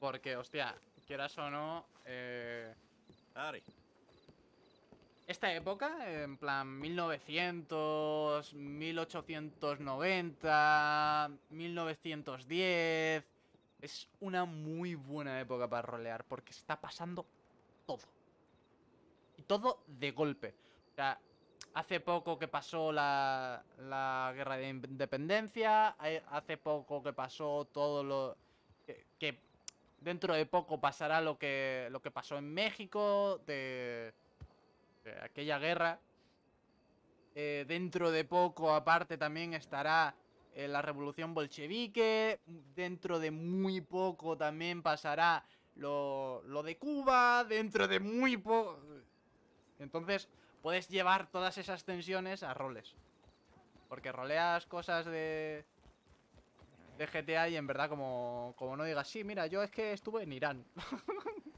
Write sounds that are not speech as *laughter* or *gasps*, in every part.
Porque, hostia, quieras o no, eh, esta época, en plan 1900, 1890, 1910, es una muy buena época para rolear porque está pasando todo. Y todo de golpe. O sea, hace poco que pasó la, la guerra de independencia, hay- hace poco que pasó todo lo... que- que dentro de poco pasará lo que, lo que pasó en México, de, aquella guerra. Eh, dentro de poco, aparte, también estará eh, la revolución bolchevique. Dentro de muy poco también pasará lo, lo de Cuba. Dentro de muy poco... Entonces, puedes llevar todas esas tensiones a roles. Porque roleas cosas de de GTA y en verdad como, como no digas, sí, mira, yo es que estuve en Irán. *laughs*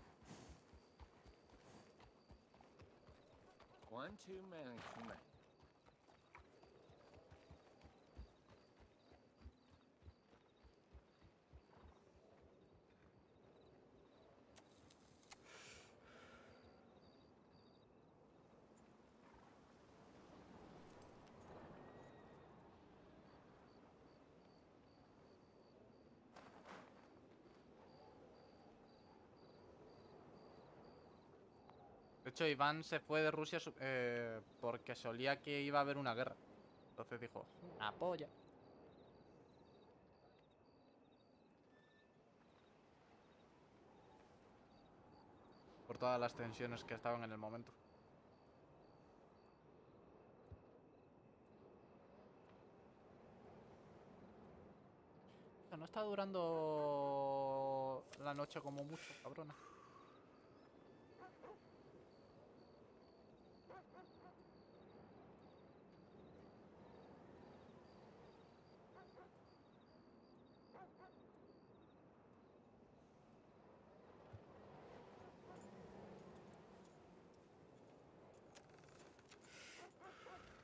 hecho, Iván se fue de Rusia eh, porque solía que iba a haber una guerra. Entonces dijo, apoya. Por todas las tensiones que estaban en el momento. No está durando la noche como mucho, cabrona.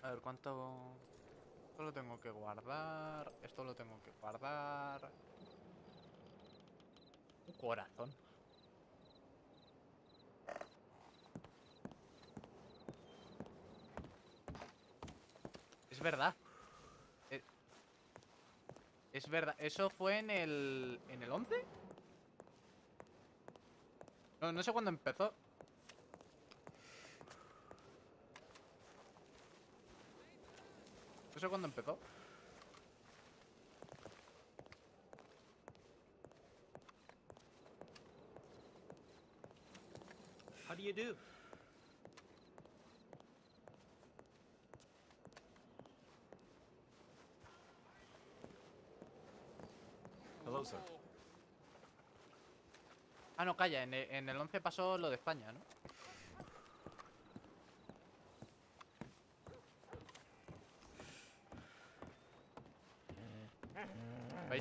A ver, ¿cuánto...? Esto lo tengo que guardar. Esto lo tengo que guardar. Un corazón. Es verdad. Eh, Es verdad. ¿Eso fue en el... en el 11? No, no sé cuándo empezó. Sé cuándo empezó. How do you do? Hello, sir. Ah, no, calla. En el, en el 11 pasó lo de España, ¿no?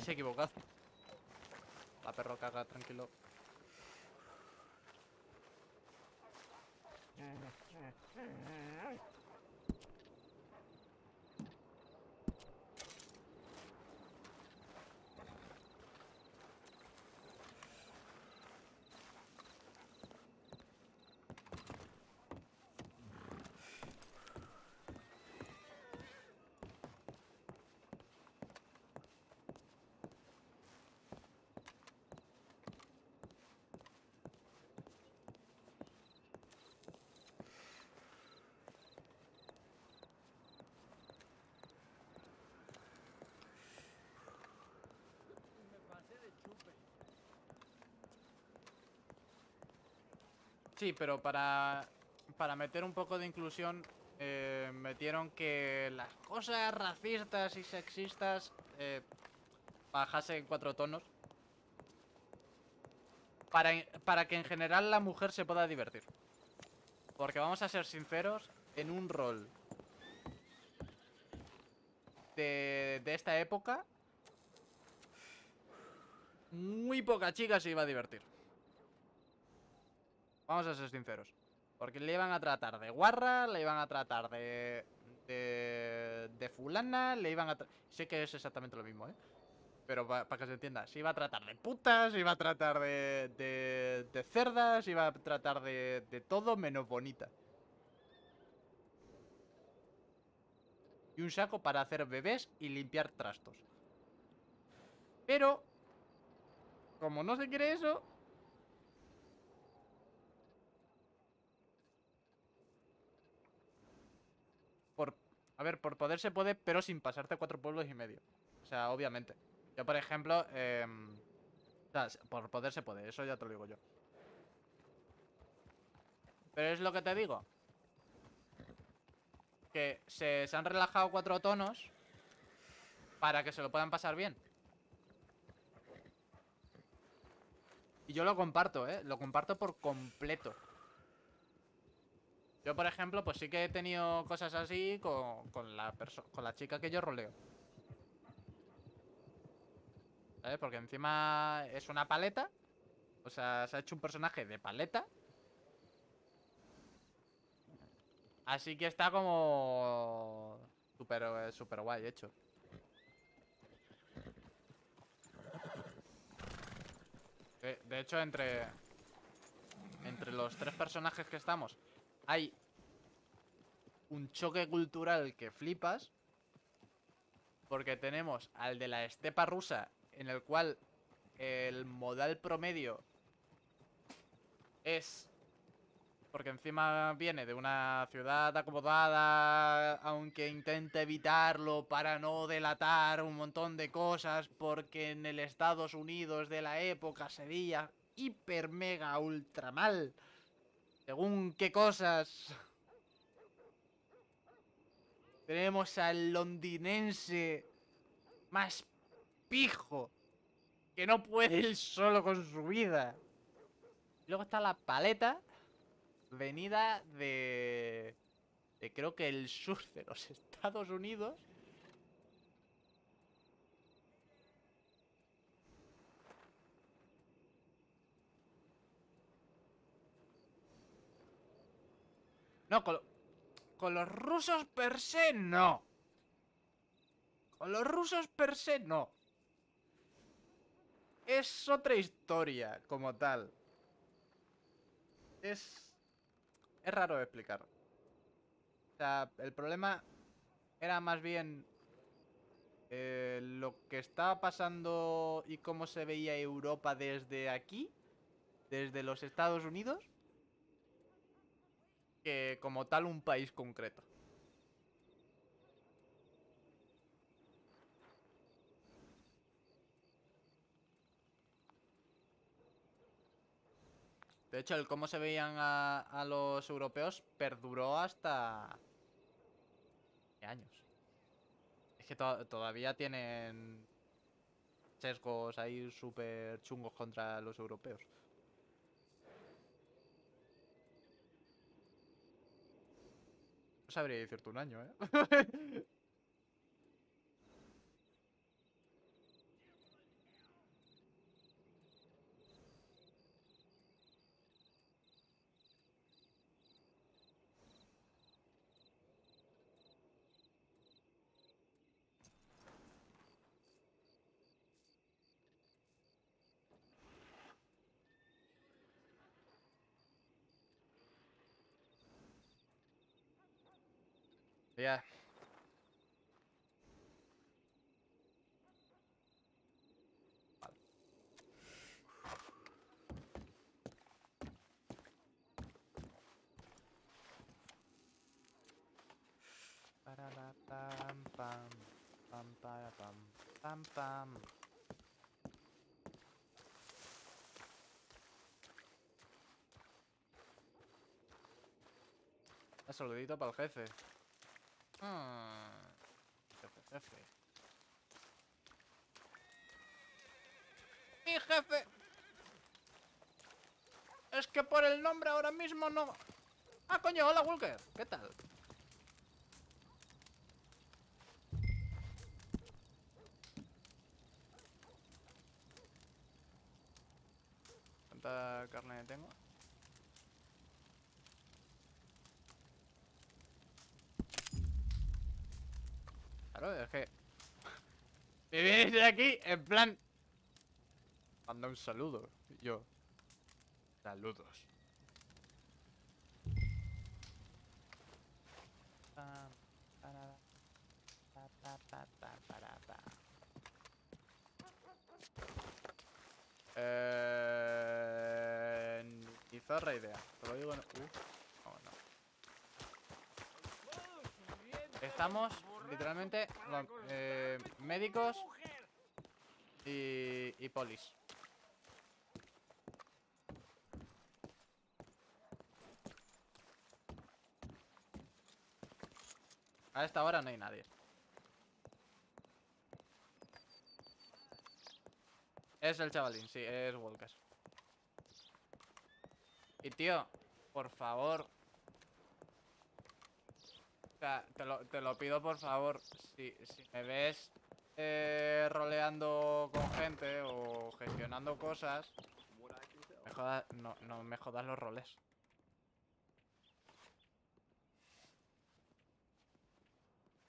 Vais equivocado. La perro caga, tranquilo. Sí, pero para, para meter un poco de inclusión, eh, metieron que las cosas racistas y sexistas eh, bajase en cuatro tonos. Para, para que en general la mujer se pueda divertir. Porque vamos a ser sinceros, en un rol de, de esta época, muy poca chica se iba a divertir. Vamos a ser sinceros. Porque le iban a tratar de guarra, le iban a tratar de... De, de fulana, le iban a... Sé que es exactamente lo mismo, ¿eh? Pero para que se entienda, se iba a tratar de putas, se iba a tratar de, de, de cerdas, se iba a tratar de, de todo menos bonita. Y un saco para hacer bebés y limpiar trastos. Pero, como no se quiere eso, por, a ver, por poder se puede, pero sin pasarte cuatro pueblos y medio. O sea, obviamente. Yo, por ejemplo, em, s- por poder se puede, eso ya te lo digo yo. Pero es lo que te digo. Que se, se han relajado cuatro tonos para que se lo puedan pasar bien. Y yo lo comparto, ¿eh? Lo comparto por completo. Yo, por ejemplo, pues sí que he tenido cosas así con, con la, con la chica que yo roleo. ¿Sabes? Porque encima es una paleta. O sea, se ha hecho un personaje de paleta. Así que está como... Súper eh, súper guay hecho. De, de hecho, entre... Entre los tres personajes que estamos, hay un choque cultural que flipas. Porque tenemos al de la estepa rusa, en el cual el modal promedio es. Porque encima viene de una ciudad acomodada, aunque intenta evitarlo para no delatar un montón de cosas, porque en el Estados Unidos de la época sería hiper mega ultra mal. Según qué cosas. Tenemos al londinense más pijo que no puede ir solo con su vida. Luego está la paleta venida de, de creo que el sur de los *laughs* Estados Unidos. No, con, con los rusos per se no. Con los rusos per se no. Es otra historia como tal. Es... Es raro de explicar. O sea, el problema era más bien eh, lo que estaba pasando y cómo se veía Europa desde aquí, desde los Estados Unidos, que como tal un país concreto. De hecho, el cómo se veían a, los europeos perduró hasta... ¿Qué años? Es que to- todavía tienen sesgos ahí súper chungos contra los europeos. Sabría decirte un año, ¿eh? Ya. Vale. Parara pam pam pam para pam pam pam. Un saludito para el jefe. Ah, jefe, jefe. Mi jefe. Es que por el nombre ahora mismo no. Ah, coño, hola Walker. ¿Qué tal? ¿Cuánta carne tengo? Claro, es que *laughs* Me vienes de aquí en plan... Manda un saludo. Yo. Saludos. Eh, ni zorra idea. Te lo digo en... Uh, no. Estamos literalmente eh, médicos y, y polis. A esta hora no hay nadie. Es el chavalín, sí, es Walker. Y tío, por favor. O sea, te lo, te lo pido por favor. Si, me ves eh, roleando con gente o gestionando cosas, no, no me jodas los roles.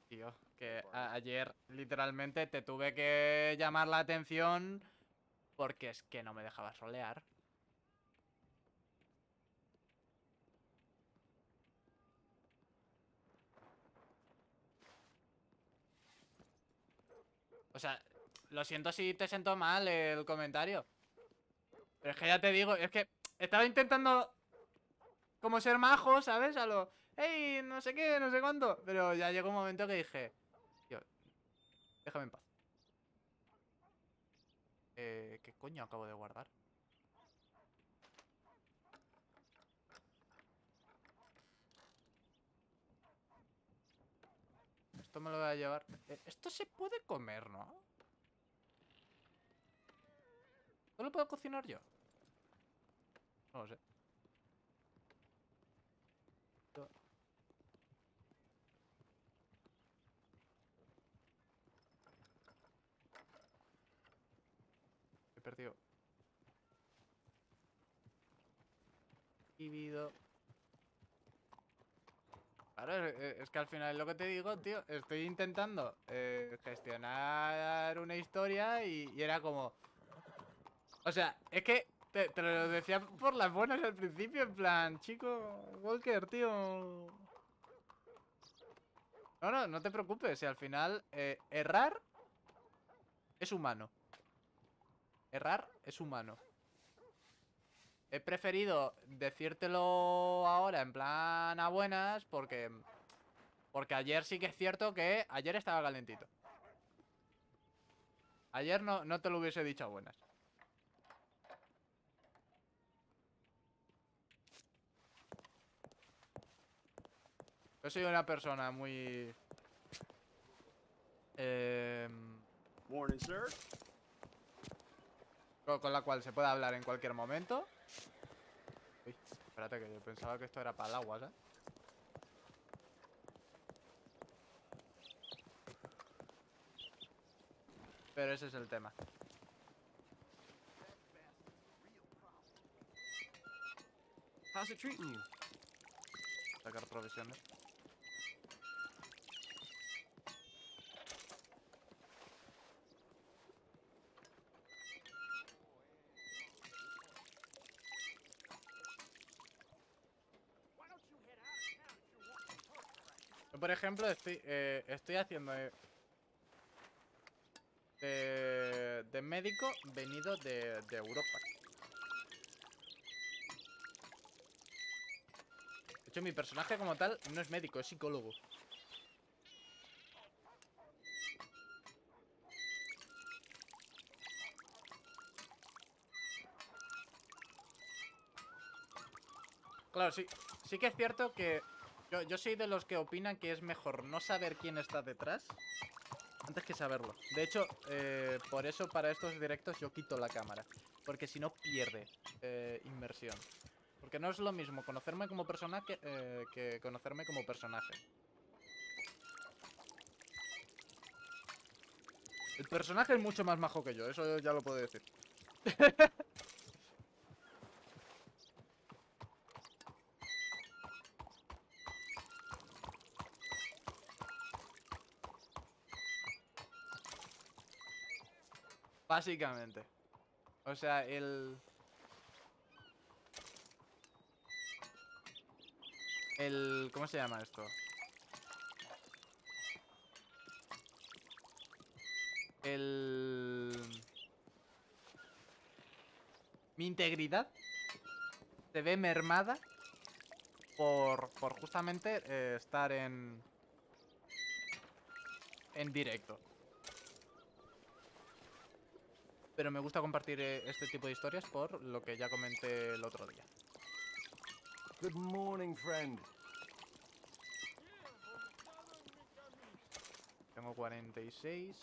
Tío, que ayer literalmente te tuve que llamar la atención porque es que no me dejabas rolear. O sea, lo siento si te siento mal el comentario. Pero es que ya te digo, es que estaba intentando como ser majo, ¿sabes? A lo, hey, no sé qué, no sé cuánto. Pero ya llegó un momento que dije, tío, déjame en paz. Eh, ¿qué coño acabo de guardar? Esto me lo voy a llevar. Eh, Esto se puede comer, ¿no? ¿No lo puedo cocinar yo? No lo sé. He perdido. Vivido. Es, que al final lo que te digo, tío. Estoy intentando eh, gestionar una historia y, era como. O sea, es que te, te lo decía por las buenas al principio, en plan, chico, Walker, tío. No, no, no te preocupes, si al final eh, errar es humano. Errar es humano. He preferido decírtelo ahora en plan a buenas porque... Porque ayer sí que es cierto que ayer estaba calentito. Ayer no, no te lo hubiese dicho a buenas. Yo soy una persona muy... Morning, sir. con, con la cual se puede hablar en cualquier momento. Uy, espérate que yo pensaba que esto era para el agua, ¿sabes? Pero ese es el tema. How's it treating you? Sacar provisiones. Por ejemplo, estoy, eh, estoy haciendo eh, de, de médico venido de, de Europa. De hecho, mi personaje como tal no es médico, es psicólogo. Claro, sí, sí que es cierto que yo, soy de los que opinan que es mejor no saber quién está detrás antes que saberlo. De hecho, eh, por eso para estos directos yo quito la cámara. Porque si no pierde eh, inmersión. Porque no es lo mismo conocerme como persona que, eh, que conocerme como personaje. El personaje es mucho más majo que yo, eso ya lo puedo decir. *laughs* Básicamente. O sea, el... El... ¿Cómo se llama esto? El... Mi integridad se ve mermada por, por justamente eh, estar en... En directo. Pero me gusta compartir eh, este tipo de historias por lo que ya comenté el otro día. Good morning, friend. Tengo 46.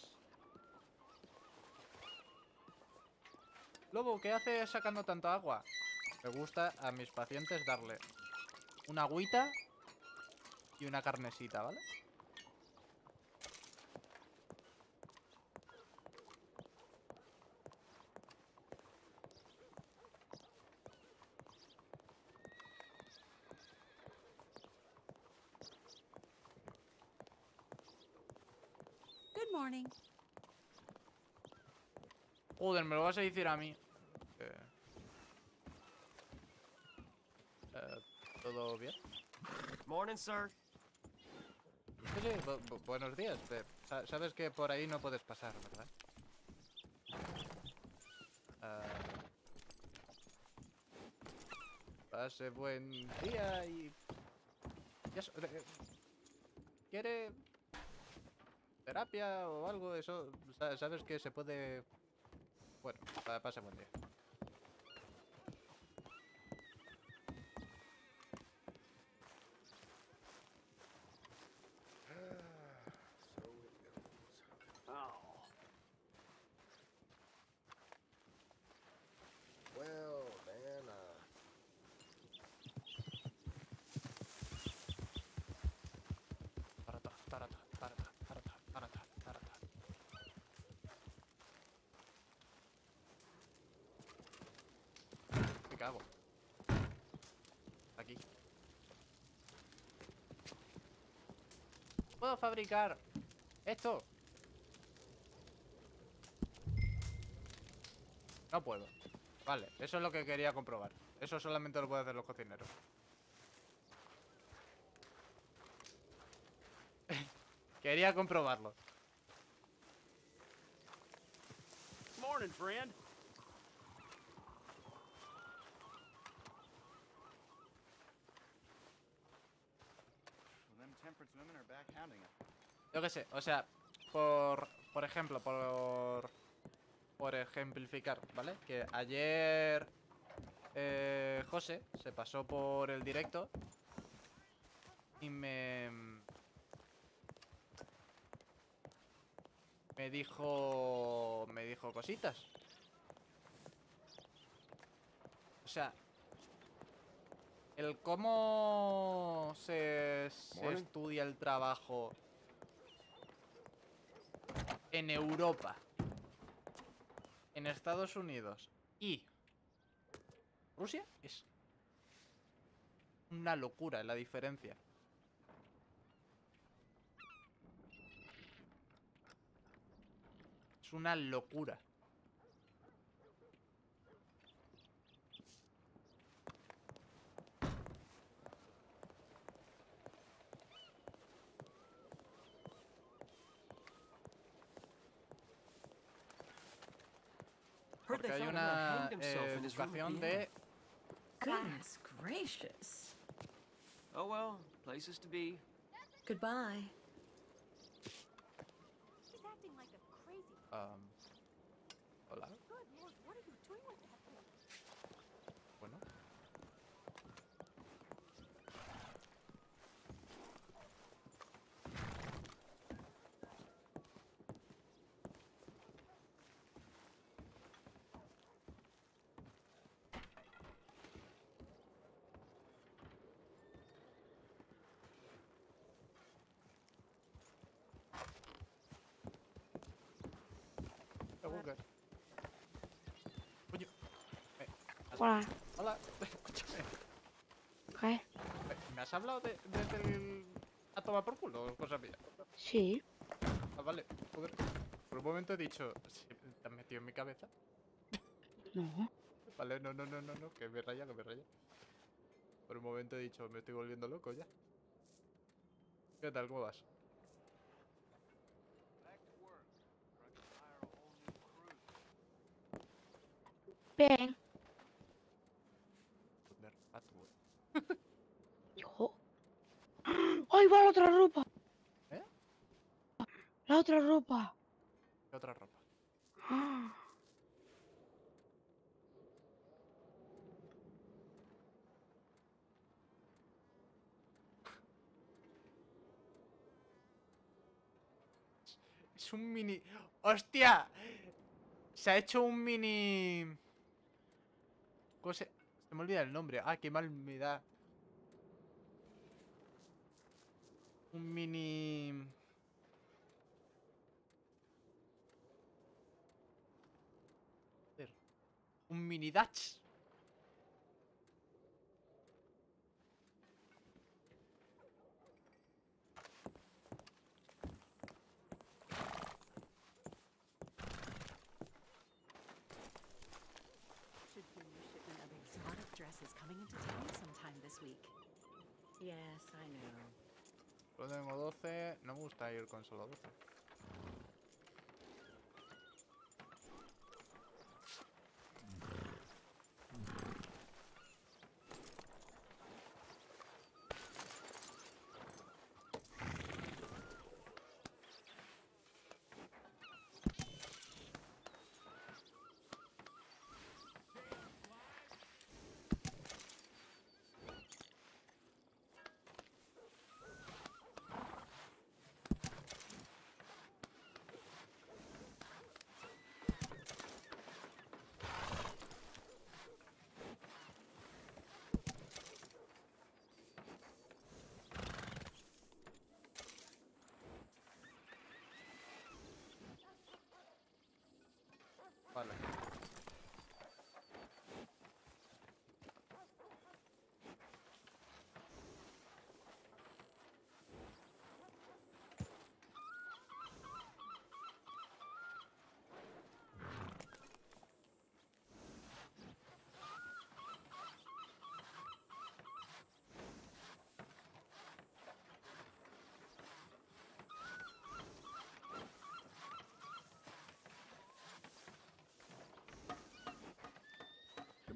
Lobo, ¿qué haces sacando tanta agua? Me gusta a mis pacientes darle una agüita y una carnesita, ¿vale? Me lo vas a decir a mí. Eh, eh, ¿Todo bien? Morning, sir. Sí, sí, bu- bu- buenos días. eh, sa- sabes que por ahí no puedes pasar, ¿verdad? Ah, pase buen día y... y eso, eh, ¿Quiere terapia o algo? Eso, sa- sabes que se puede... Bueno, pa- pase buen día. Fabricar esto. No puedo. Vale, eso es lo que quería comprobar. Eso solamente lo pueden hacer los cocineros. *laughs* Quería comprobarlo. Morning, friend. Yo qué sé, o sea, por, por ejemplo, por, por ejemplificar, ¿vale? Que ayer eh, José se pasó por el directo y me... Me dijo... Me dijo cositas. O sea... El cómo se, se estudia el trabajo en Europa, en Estados Unidos y Rusia es una locura la diferencia. Es una locura. hay una eh, de... Goodness gracious. Oh well, places to be. Goodbye. Um, Hola, Hola, *laughs* escúchame. ¿qué? ¿Me has hablado de, el... a tomar por culo o cosa mía? Sí, Ah, vale, joder. Por un momento he dicho... sí, me metido en mi cabeza. No. *laughs* Vale, no, no, no, no, no, que me raya, que me raya. Por un momento he dicho, me estoy volviendo loco ya. ¿Qué tal? ¿Cómo vas? Back otra ropa! ¿Eh? La otra ropa. ¿Qué otra ropa? Ah. *gasps* Es un mini... ¡Hostia! Se ha hecho un mini... ¿Cómo se...? Se me olvida el nombre. Ah, qué mal me da. Un mini... Joder. Un mini Dutch. Should hear your shipment of exotic dresses coming into town sometime this week. Yes, I know. Solo tengo 12. No me gusta ir con solo 12. Vale.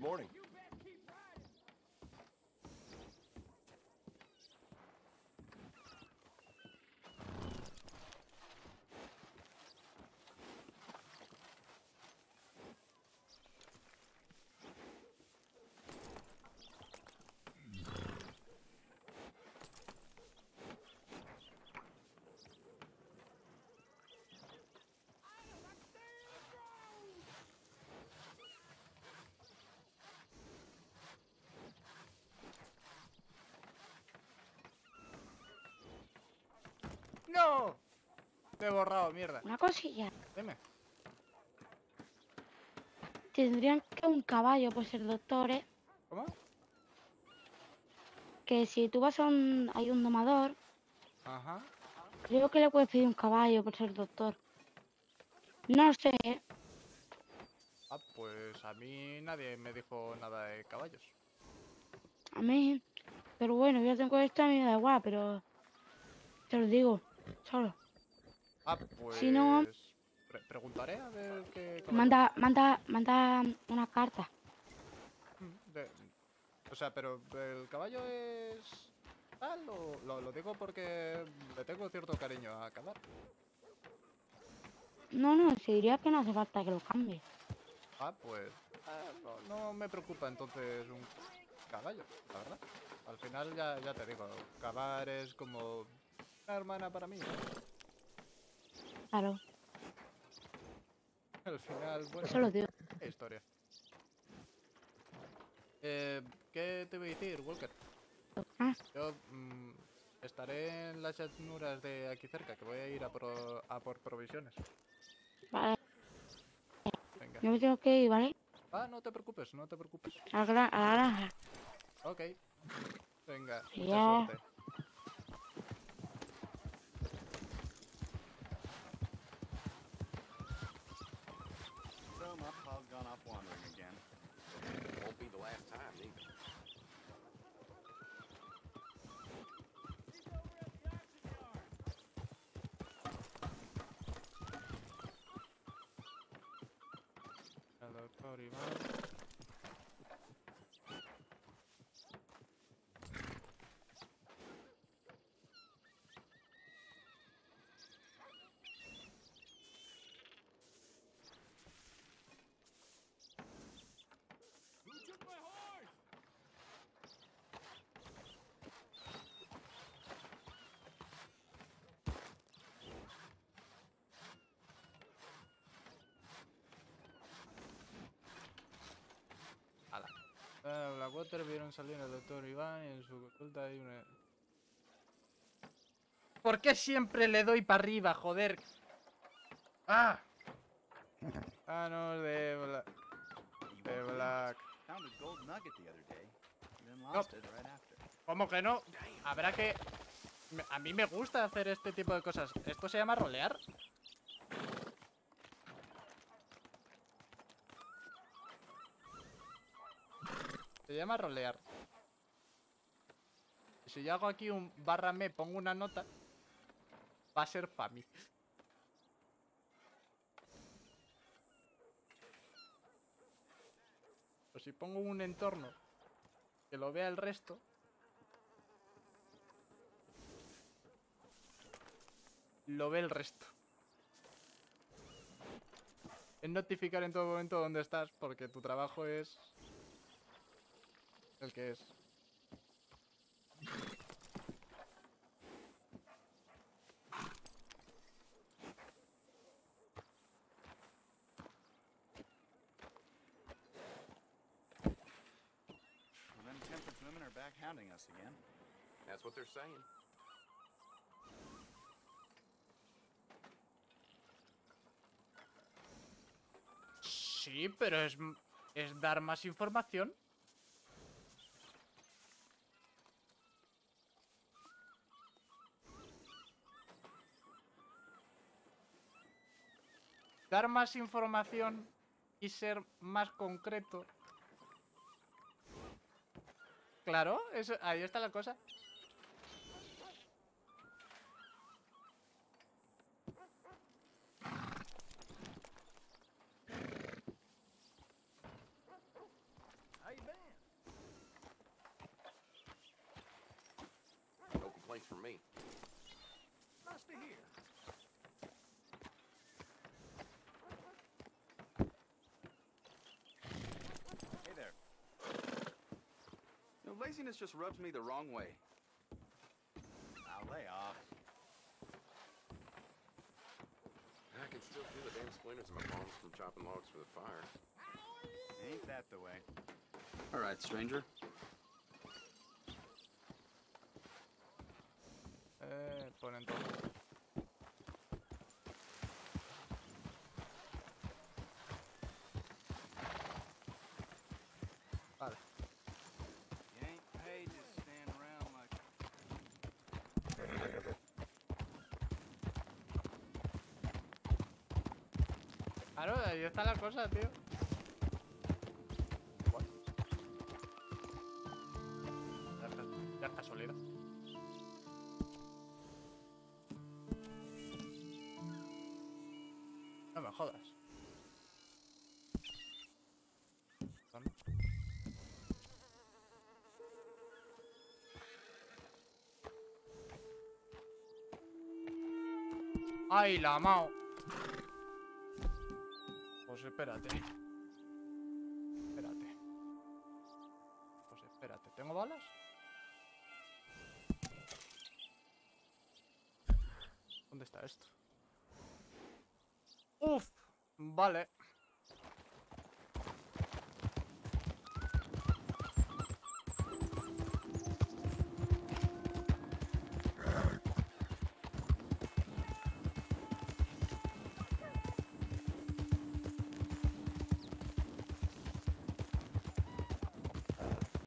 Good morning. Te he borrado, mierda. Una cosilla. Dime. Tendrían que un caballo por ser doctores. ¿Cómo? Que si tú vas a un. Hay un domador. Ajá. Creo que le puedes pedir un caballo por ser doctor. No sé. ¿eh? Ah, pues a mí nadie me dijo nada de caballos. A mí. Pero bueno, yo tengo esto, a mí me da igual, pero. Te lo digo. Solo. Ah, pues... Si no- pre- preguntaré a ver qué... Manda, manda, manda una carta. Mm, de- O sea, pero ¿el caballo es... tal o lo, lo digo porque le tengo cierto cariño a Cadar? No, no, se diría que no hace falta que lo cambie. Ah, pues... ah, no, no me preocupa entonces un caballo, la verdad. Al final ya, ya te digo, Cavar es como una hermana para mí. Claro, Al final, bueno, eso lo digo. qué historia. Eh, ¿Qué te voy a decir, Walker? Ah. Yo mm, estaré en las llanuras de aquí cerca, que voy a ir a, pro- a por provisiones. Vale, Venga. yo me tengo que ir, ¿vale? Ah, no te preocupes, no te preocupes. A la, gra- a la granja. Ok. Venga, mucha Ya. suerte. last time, neither. Blackwater vieron salir al doctor Iván y en su consulta hay una... ¿Por qué siempre le doy para arriba, joder? ¡Ah! Ah, no, de Black. De Black. After. ¿Cómo que no? Habrá que... A mí me gusta hacer este tipo de cosas. ¿Esto se llama rolear? Se llama rolear. Si yo hago aquí un barra me, pongo una nota, va a ser para mí. O si pongo un entorno que lo vea el resto, lo ve el resto. Es notificar en todo momento dónde estás, porque tu trabajo es el que es. Hounding us again. That's what they're saying. Sí, pero es, es dar más información. Dar más información y ser más concreto. Claro, eso, ahí está la cosa. No complaints from me. Laziness just rubs me the wrong way. Now lay off. I can still feel the damn splinters in my palms from chopping logs for the fire. Ain't that the way? All right, stranger. Eh, ponen todo. Claro, ahí está la cosa, tío. What? Ya es ca- ya es casualidad. No me jodas. ¡Ay, la mao! Pues espérate. Espérate. Pues espérate. ¿Tengo balas? ¿Dónde está esto? ¡Uf! Vale.